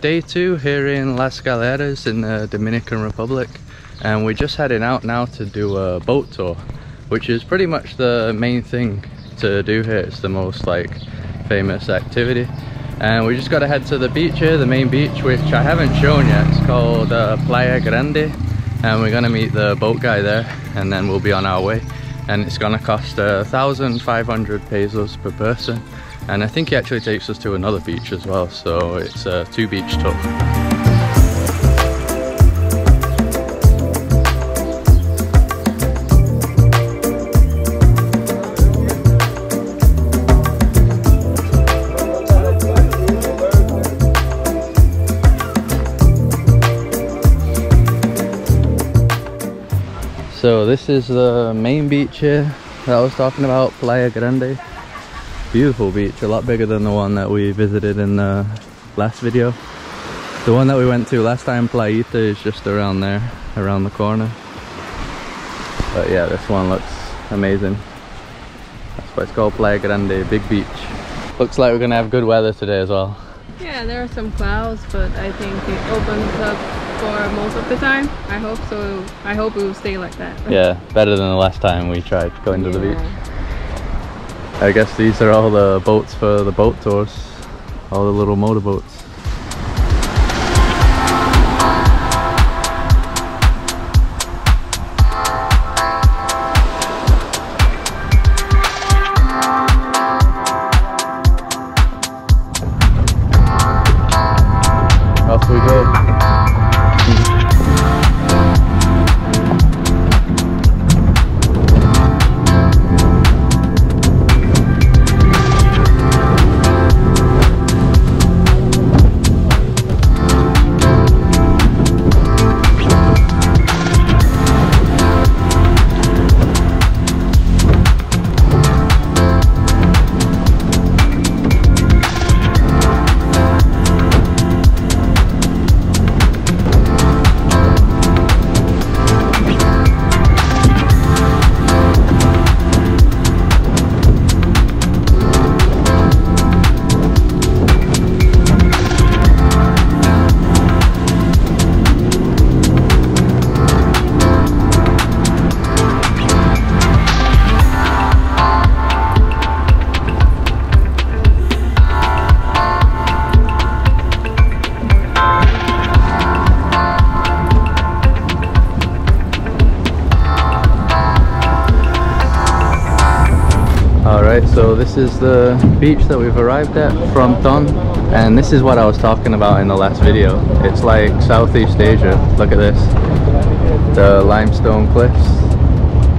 day two here in Las Galeras in the Dominican Republic and we're just heading out now to do a boat tour which is pretty much the main thing to do here. It's the most like famous activity and we just got to head to the beach here, the main beach which I haven't shown yet. It's called uh, Playa Grande and we're gonna meet the boat guy there and then we'll be on our way and it's gonna cost uh, 1,500 pesos per person and I think he actually takes us to another beach as well so it's a two beach tour So this is the main beach here that I was talking about, Playa Grande. Beautiful beach, a lot bigger than the one that we visited in the last video. The one that we went to last time, Playita, is just around there, around the corner. But yeah, this one looks amazing. That's why it's called Playa Grande, big beach. Looks like we're gonna have good weather today as well. Yeah, there are some clouds, but I think it opens up for most of the time. I hope so. I hope it will stay like that. Yeah, better than the last time we tried going to the beach. I guess these are all the boats for the boat tours. All the little motorboats. This is the beach that we've arrived at, Fronton, and this is what I was talking about in the last video. It's like Southeast Asia, look at this. The limestone cliffs,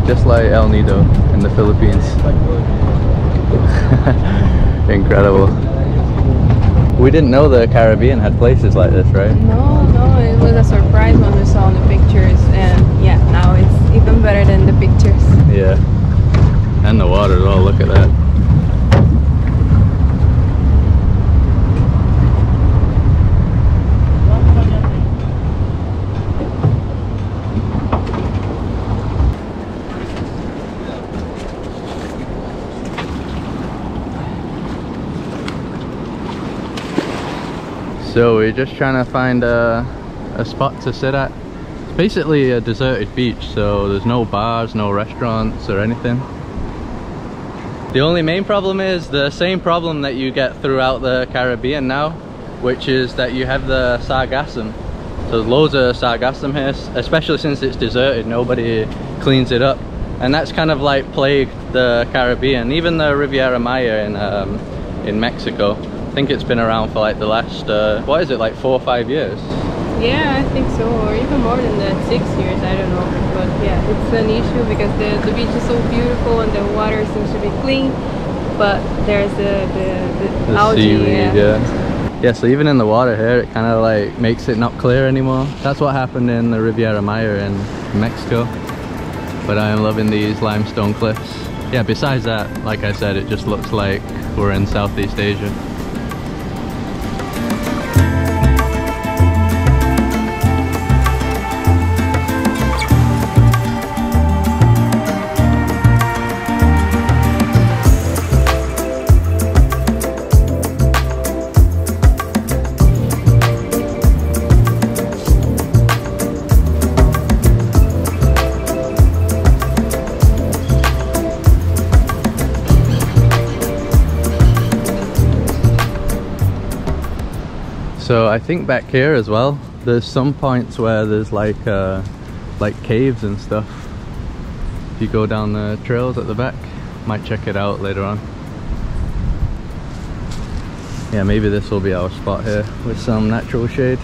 just like El Nido in the Philippines. Incredible. We didn't know the Caribbean had places like this, right? No, no, it was a surprise when we saw the pictures, and yeah, now it's even better than the pictures. Yeah. And the water as well, look at that. So we're just trying to find a, a spot to sit at. It's basically a deserted beach, so there's no bars, no restaurants or anything. The only main problem is the same problem that you get throughout the Caribbean now, which is that you have the sargassum. So there's loads of sargassum here, especially since it's deserted, nobody cleans it up. And that's kind of like plagued the Caribbean, even the Riviera Maya in, um, in Mexico. I think it's been around for like the last, uh, what is it, like four or five years? Yeah, I think so, or even more than that, six years, I don't know. But yeah, it's an issue because the, the beach is so beautiful and the water seems to be clean, but there's the, the, the, The algae. seaweed, yeah. yeah. Yeah, so even in the water here, it kind of like makes it not clear anymore. That's what happened in the Riviera Maya in Mexico. But I am loving these limestone cliffs. Yeah, besides that, like I said, it just looks like we're in Southeast Asia. So I think back here as well, there's some points where there's like uh, like caves and stuff. If you go down the trails at the back, might check it out later on. Yeah, maybe this will be our spot here with some natural shade.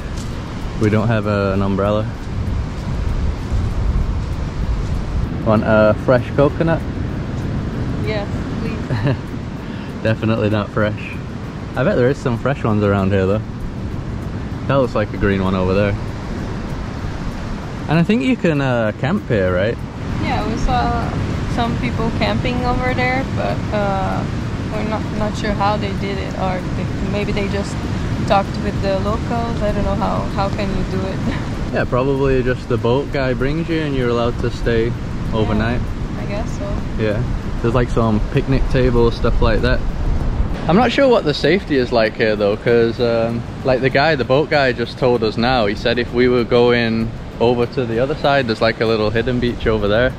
We don't have uh, an umbrella. Want a fresh coconut? Yes, please. Definitely not fresh. I bet there is some fresh ones around here though. That looks like a green one over there. And I think you can uh, camp here, right? Yeah, we saw some people camping over there, but uh, we're not not sure how they did it, or they, maybe they just talked with the locals. I don't know how how can you do it. Yeah, probably just the boat guy brings you and you're allowed to stay overnight. Yeah, I guess so. Yeah. There's like some picnic tables, stuff like that. I'm not sure what the safety is like here though, because um, like the guy, the boat guy just told us now, he said if we were going over to the other side, there's like a little hidden beach over there.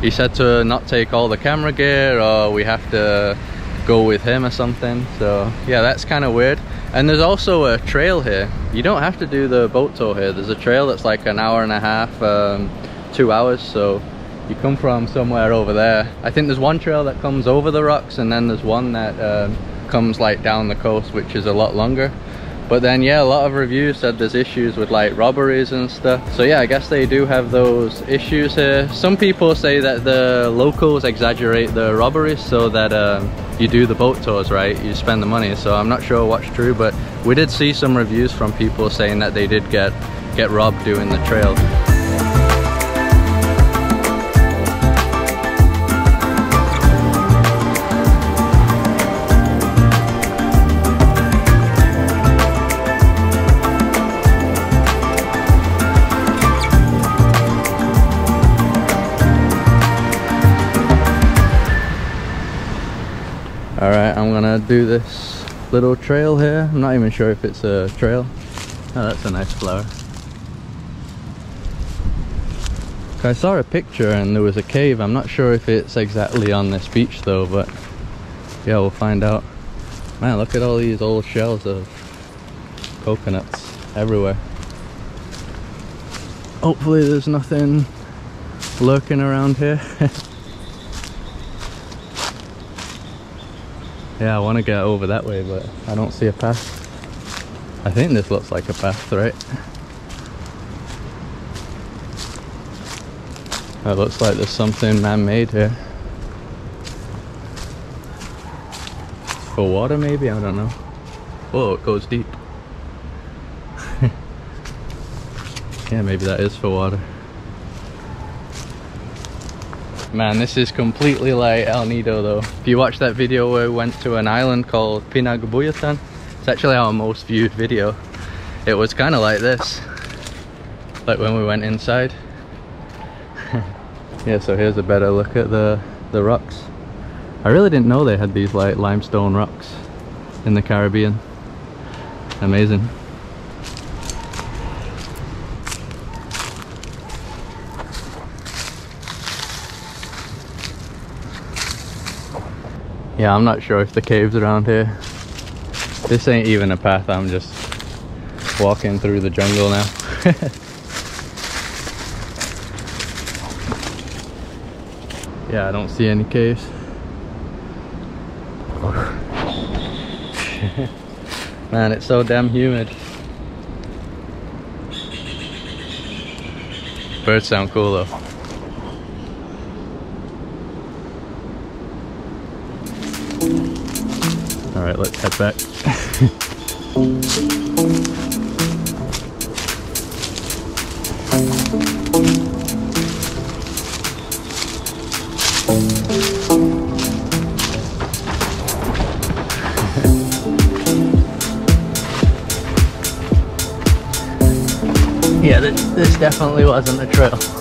He said to not take all the camera gear or we have to go with him or something. So yeah, that's kind of weird. And there's also a trail here. You don't have to do the boat tour here. There's a trail that's like an hour and a half, um, two hours. So you come from somewhere over there. I think there's one trail that comes over the rocks and then there's one that um, comes like down the coast, which is a lot longer. But then yeah, a lot of reviews said there's issues with like robberies and stuff. So yeah, I guess they do have those issues here. Some people say that the locals exaggerate the robberies so that um, you do the boat tours, right? You spend the money. So I'm not sure what's true, but we did see some reviews from people saying that they did get get robbed doing the trail. Alright, I'm gonna do this little trail here. I'm not even sure if it's a trail. Oh, that's a nice flower. I saw a picture and there was a cave. I'm not sure if it's exactly on this beach though, but yeah, we'll find out. Man, look at all these old shells of coconuts everywhere. Hopefully there's nothing lurking around here. Yeah, I want to get over that way, but I don't see a path. I think this looks like a path, right? It looks like there's something man-made here. For water maybe? I don't know. Whoa, it goes deep. yeah, maybe that is for water. Man, this is completely like El Nido though. If you watch that video where we went to an island called Pinagbuyutan, it's actually our most viewed video. It was kind of like this, like when we went inside. yeah, so here's a better look at the, the rocks. I really didn't know they had these like limestone rocks in the Caribbean. Amazing. Yeah, I'm not sure if the cave's around here. This ain't even a path, I'm just walking through the jungle now. yeah, I don't see any caves. Man, it's so damn humid. Birds sound cool though. Right, let's head back. yeah, this, this definitely wasn't a trail.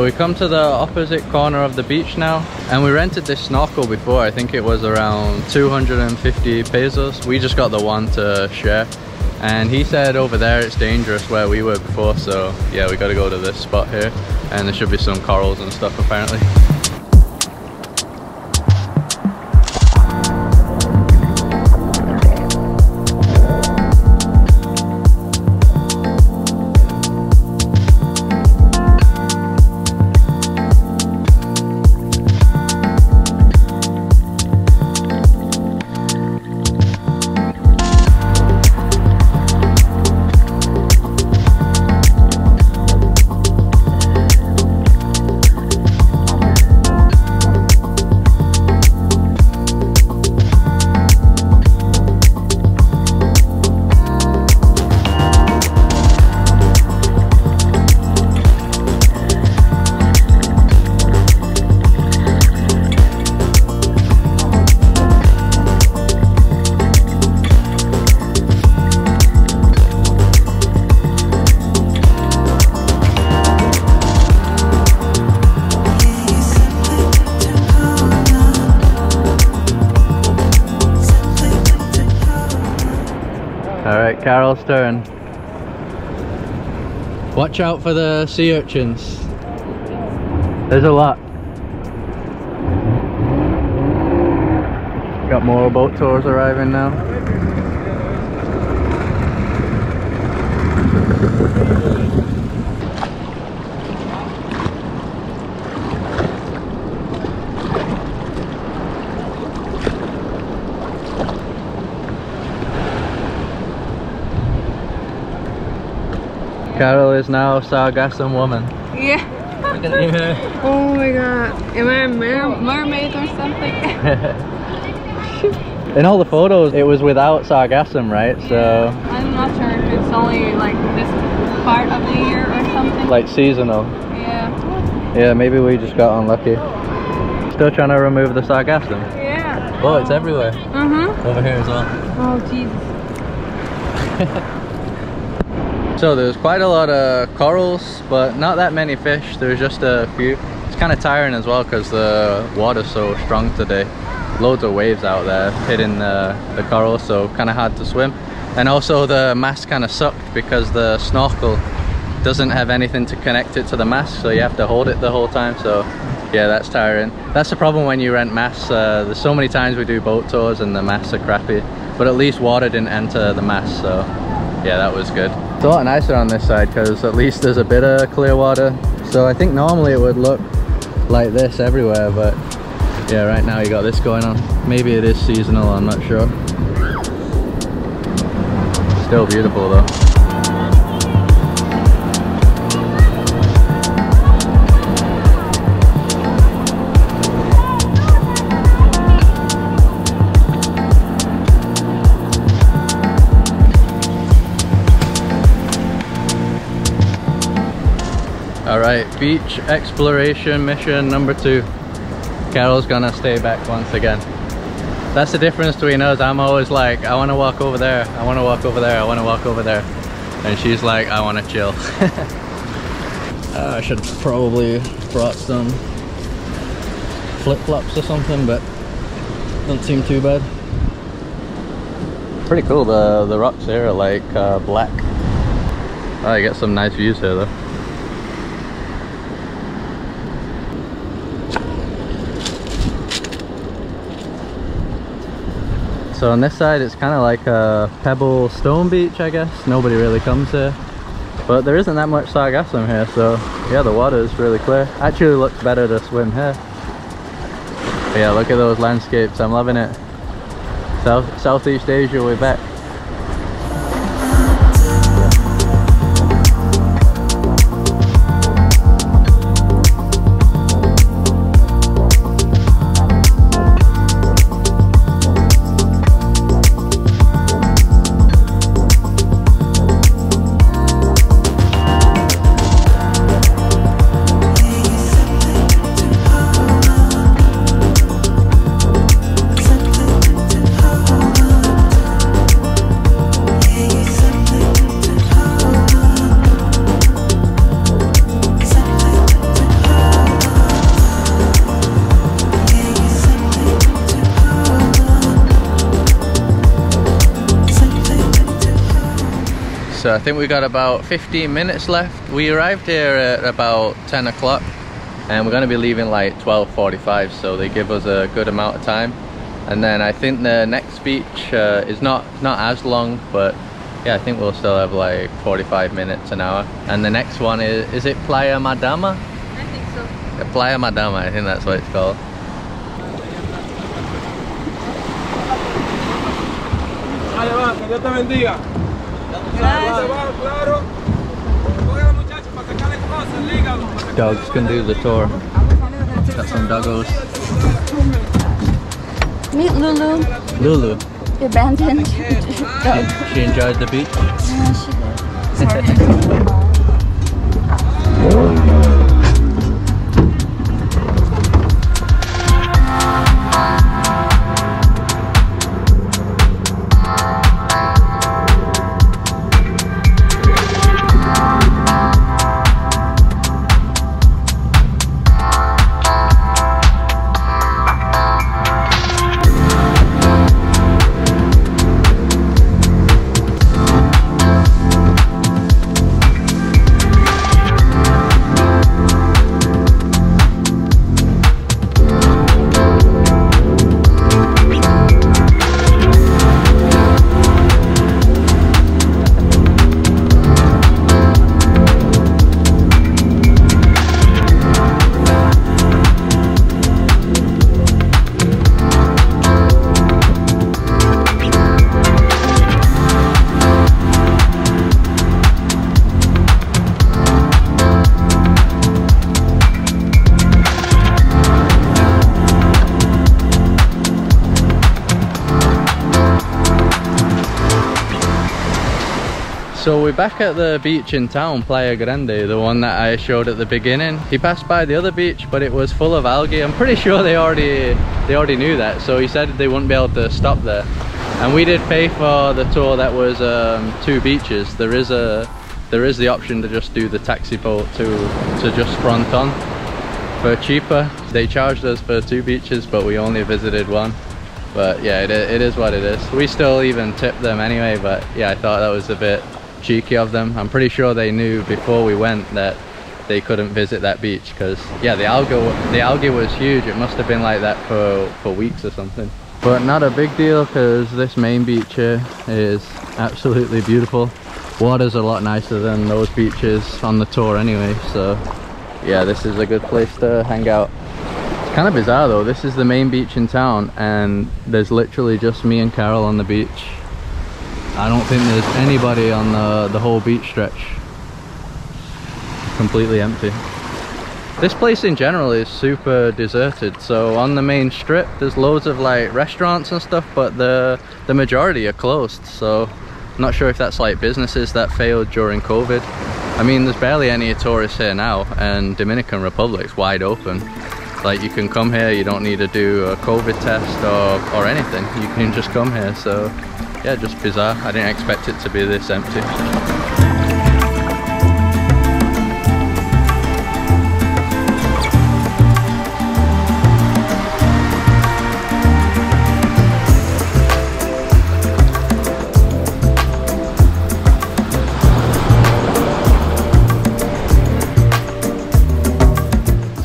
So we come to the opposite corner of the beach now and we rented this snorkel before. I think it was around 250 pesos. We just got the one to share. And he said over there it's dangerous where we were before. So yeah, we got to go to this spot here and there should be some corals and stuff apparently. Alright, Carol's turn. Watch out for the sea urchins. There's a lot. Got more boat tours arriving now. Carol is now Sargassum woman. Yeah. Oh my god. Am I a mer mermaid or something? In all the photos, it was without Sargassum, right? So, I'm not sure if it's only like this part of the year or something. like seasonal. yeah. Yeah, maybe we just got unlucky. Still trying to remove the Sargassum. Yeah. Oh, it's everywhere. Uh-huh. Over here as well. Oh Jesus. So there's quite a lot of corals, but not that many fish. There's just a few. It's kind of tiring as well because the water's so strong today. Loads of waves out there hitting the, the corals, so kind of hard to swim. And also the mast kind of sucked because the snorkel doesn't have anything to connect it to the mast, so you have to hold it the whole time. So yeah, that's tiring. That's the problem when you rent masts. Uh, there's so many times we do boat tours and the masts are crappy, but at least water didn't enter the mast, so yeah, that was good. It's a lot nicer on this side because at least there's a bit of clear water. So I think normally it would look like this everywhere, but yeah, right now you got this going on. Maybe it is seasonal, I'm not sure. Still beautiful though. Alright, beach exploration mission number two. Carol's gonna stay back once again. That's the difference between us. I'm always like, I wanna walk over there, I wanna walk over there, I wanna walk over there. And she's like, I wanna chill. uh, I should probably brought some flip-flops or something, but don't seem too bad. Pretty cool, the, the rocks here are like uh, black. Oh, you get some nice views here though. So on this side it's kind of like a pebble stone beach I guess. Nobody really comes here. But there isn't that much sargassum here so yeah the water is really clear. Actually looks better to swim here. But yeah look at those landscapes, I'm loving it. South Southeast Asia we're back. So I think we got about 15 minutes left. We arrived here at about 10 o'clock and we're going to be leaving like 12.45 so they give us a good amount of time. And then I think the next beach uh, is not, not as long but yeah I think we'll still have like 45 minutes an hour. And the next one is, is it Playa Madama? I think so. Playa Madama, I think that's what it's called. Vale, va, que Dios te bendiga. Dogs can do the tour. Got some doggos. Meet Lulu, Lulu, the abandoned dog. she enjoyed the beach. Yeah, she did. Sorry. So we're back at the beach in town, Playa Grande, the one that I showed at the beginning. He passed by the other beach, but it was full of algae. I'm pretty sure they already they already knew that, so he said they wouldn't be able to stop there. And we did pay for the tour that was um, two beaches. There is a there is the option to just do the taxi boat to to just Fronton for cheaper. They charged us for two beaches, but we only visited one. But yeah, it, it is what it is. We still even tipped them anyway, but yeah, I thought that was a bit cheeky of them. I'm pretty sure they knew before we went that they couldn't visit that beach because yeah, the algae the algae was huge. It must have been like that for for weeks or something. But not a big deal because this main beach here is absolutely beautiful. Water's a lot nicer than those beaches on the tour anyway, so yeah, this is a good place to hang out. It's kind of bizarre though, this is the main beach in town and there's literally just me and Carol on the beach. I don't think there's anybody on the, the whole beach stretch. Completely empty. This place in general is super deserted. So on the main strip, there's loads of like restaurants and stuff, but the the majority are closed. So I'm not sure if that's like businesses that failed during COVID. I mean, there's barely any tourists here now, and Dominican Republic's wide open. Like you can come here, you don't need to do a COVID test or or anything. You can just come here. So yeah, just bizarre. I didn't expect it to be this empty.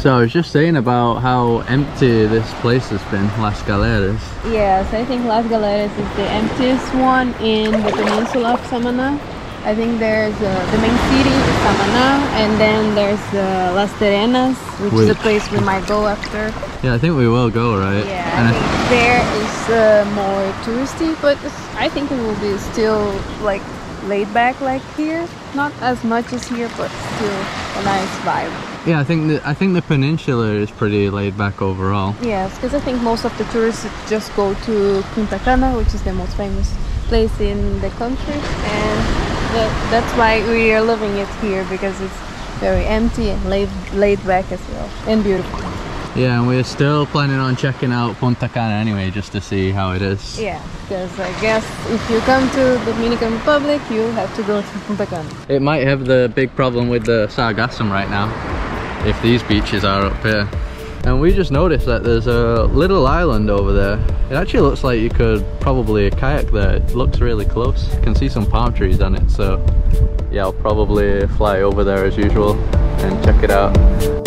So I was just saying about how empty this place has been, Las Galeras. Yes, I think Las Galeras is the emptiest one in the peninsula of Samana. I think there's uh, the main city is Samana, and then there's uh, Las Terrenas, which, is Which- a place we might go after. Yeah, I think we will go, right? Yeah, And I I- think there is uh, more touristy, but I think it will be still like laid back like here. Not as much as here, but still a nice vibe. Yeah, I think the, I think the peninsula is pretty laid back overall. Yes, because I think most of the tourists just go to Punta Cana, which is the most famous place in the country, and that, that's why we are loving it here because it's very empty and laid, laid back as well, and beautiful. Yeah, and we're still planning on checking out Punta Cana anyway, just to see how it is. Yeah, because I guess if you come to the Dominican Republic, you have to go to Punta Cana. It might have the big problem with the sargassum right now, if these beaches are up here. And we just noticed that there's a little island over there. It actually looks like you could probably kayak there. It looks really close. You can see some palm trees on it, so yeah, I'll probably fly over there as usual and check it out.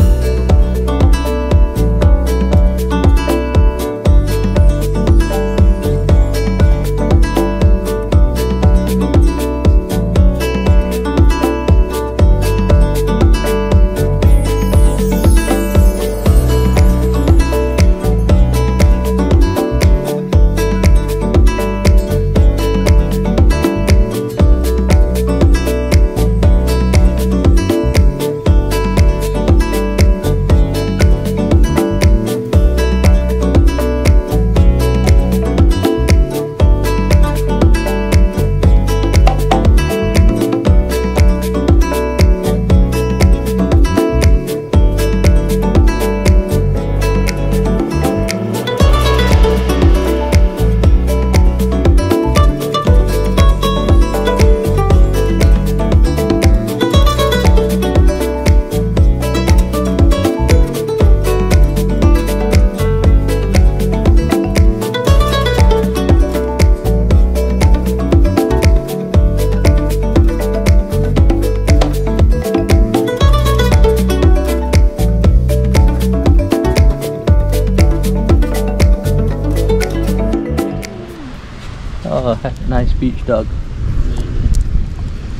Beach dog.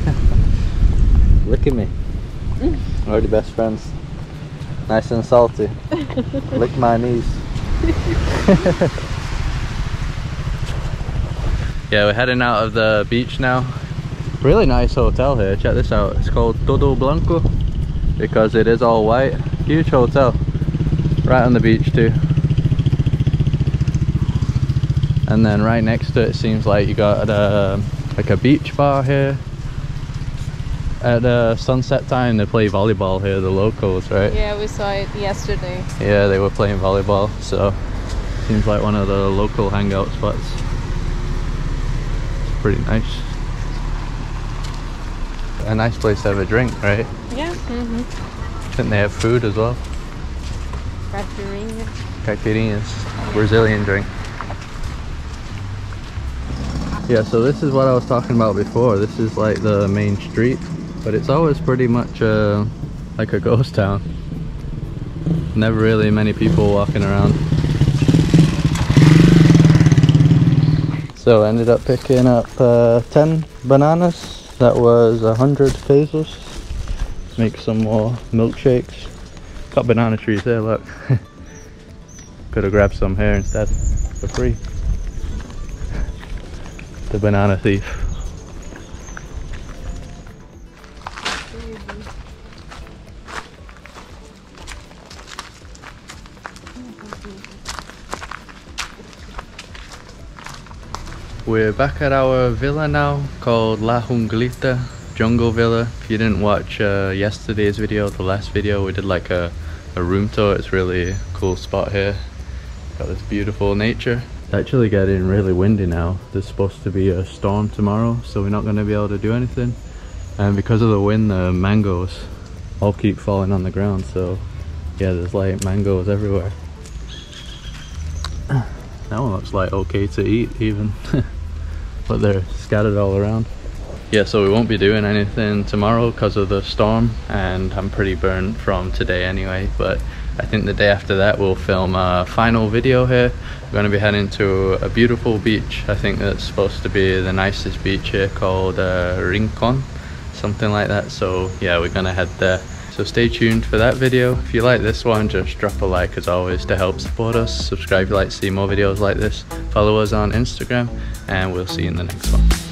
Look at me. Mm. Already best friends. Nice and salty. Lick my knees. yeah, we're heading out of the beach now. Really nice hotel here. Check this out. It's called Todo Blanco because it is all white. Huge hotel. Right on the beach too. And then right next to it seems like you got a, like a beach bar here. At uh, sunset time they play volleyball here, the locals, right? Yeah, we saw it yesterday. Yeah, they were playing volleyball, so seems like one of the local hangout spots. It's pretty nice. A nice place to have a drink, right? Yeah. Mm-hmm. I think they have food as well. Caipirinha. Caipirinhas, Brazilian drink. Yeah, so this is what I was talking about before. This is like the main street, but it's always pretty much uh, like a ghost town. Never really many people walking around. So I ended up picking up uh, 10 bananas. That was 100 pesos. Make some more milkshakes. Got banana trees there, look. Could have grabbed some here instead for free the banana thief. We're back at our villa now called La Junglita Jungle Villa. If you didn't watch uh, yesterday's video, the last video, we did like a, a room tour. It's really cool spot here. Got this beautiful nature. Actually getting really windy now. There's supposed to be a storm tomorrow, so we're not going to be able to do anything. And because of the wind, the mangoes all keep falling on the ground, so yeah, there's like mangoes everywhere. That one looks like okay to eat even, but they're scattered all around. Yeah, so we won't be doing anything tomorrow because of the storm, and I'm pretty burnt from today anyway, but I think the day after that we'll film a final video here. We're going to be heading to a beautiful beach. I think that's supposed to be the nicest beach here called uh, Rincon, something like that. So yeah, we're going to head there. So stay tuned for that video. If you like this one, just drop a like as always to help support us. Subscribe if you like to see more videos like this. Follow us on Instagram and we'll see you in the next one.